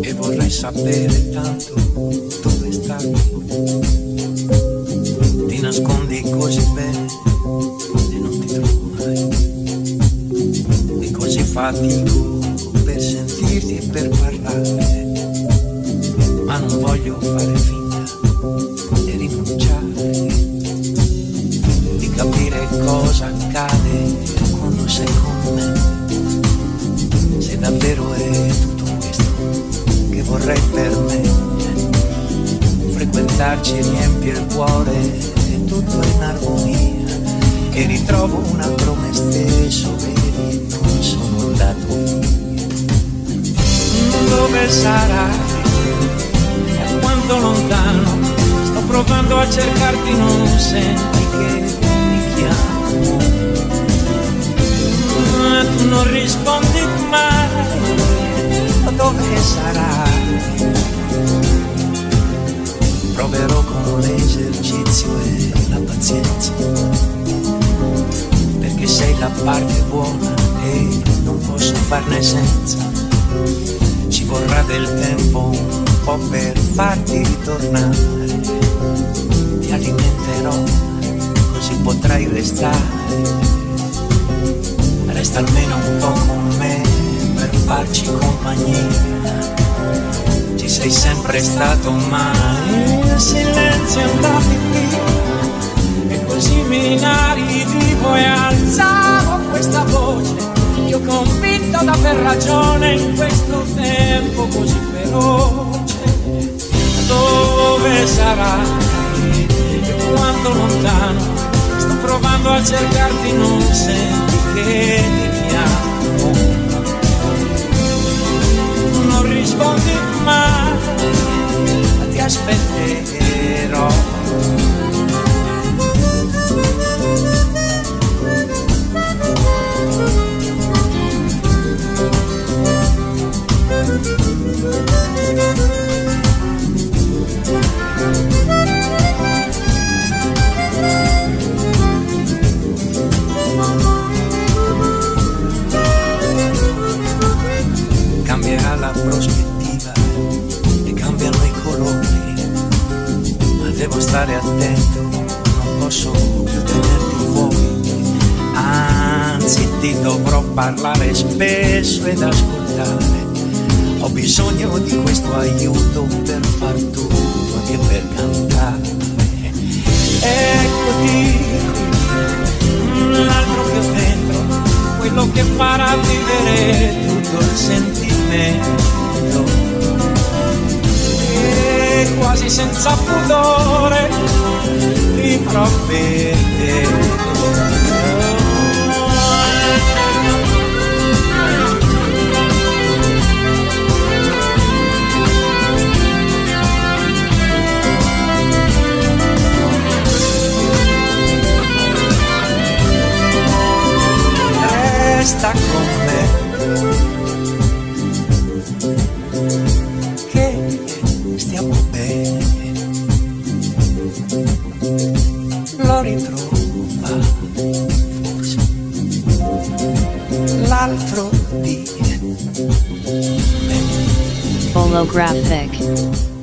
E vorrei sapere tanto dove stai. Ti nascondi così bene e non ti trovo mai. E così fatico per sentirti e per parlare. Ma non voglio fare finta e rinunciare frequentarci riempie il cuore e tutto in armonia. E ritrovo un altro me stesso, vedi, non sono andato via. Dove sarai? Da quanto lontano? Sto provando a cercarti, non senti che ti chiamo. Ma tu non rispondi mai, ma dove sarai? La parte buona e non posso farne senza. Ci vorrà del tempo un po' per farti ritornare, ti alimenterò così potrai restare. Resta almeno un po' con me per farci compagnia. Ci sei sempre stato mai il silenzio andavi via e così mi inaridivo questa voce. Io convinto d'aver ragione in questo tempo così feroce. Dove sarai e quanto lontano. Sto provando a cercarti non senti che ti chiamo. Non rispondi mai, ma ti aspetterò. Stare attento, non posso più tenerti fuori. Anzi, ti dovrò parlare spesso ed ascoltare. Ho bisogno di questo aiuto per far tutto, anche per cantare. Eccoti qui, l'altro ho dentro, quello che farà vivere tutto il sentimento. Quasi senza pudore per te. Resta con me l'altro di me. Holographic.